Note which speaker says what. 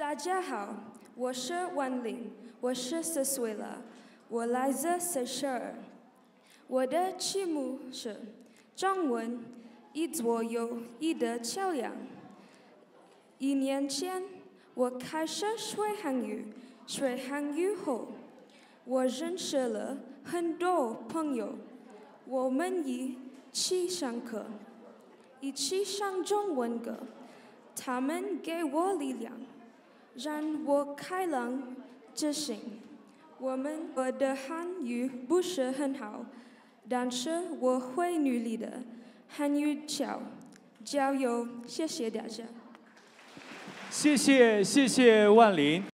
Speaker 1: 大家好，我是万林，我十四岁了，我来自塞舌尔。我的题目是中文一左右一的桥梁。一年前，我开始学汉语，学汉语后，我认识了很多朋友，我们一起上课，一起上中文课，他们给我力量。让我开朗自信。我们我的汉语不是很好，但是我会努力的。汉语桥加油！谢谢大家。
Speaker 2: 谢谢谢谢万林。